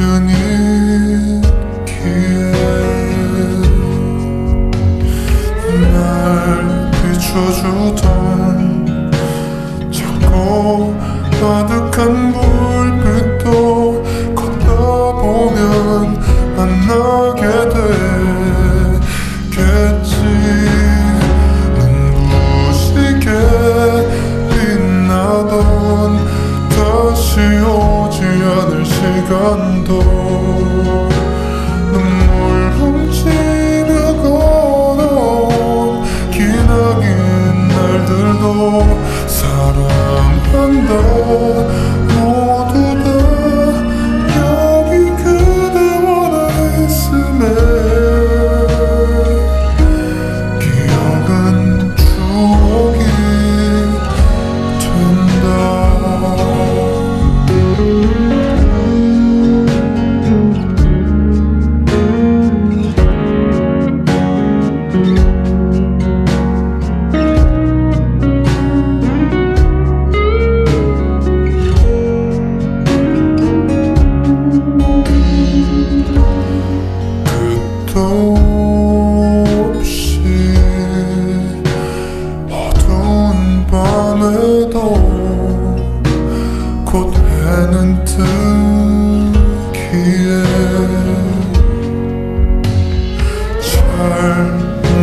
뜨는 귀에 날 비춰주던 작고 가득한 불빛도 걷다 보면 만나게 돼. 시간도 눈물 훔치며 걸어온 기나긴 날들도 사랑한다.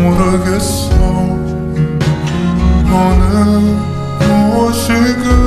모르겠어. 너는 무엇이든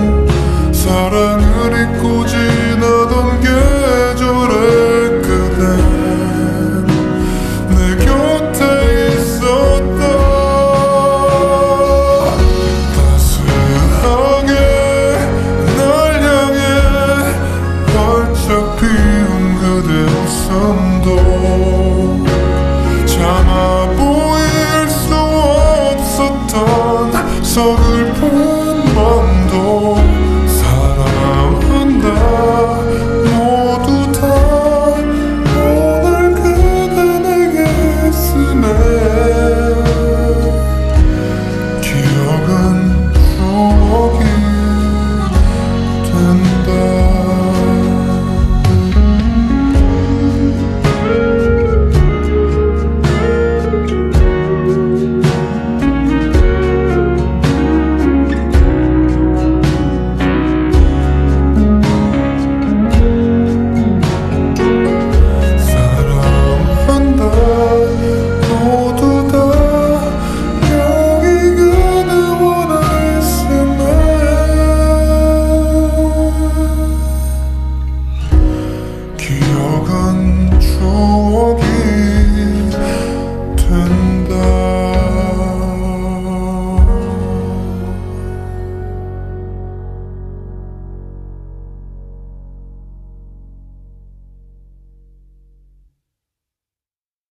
sol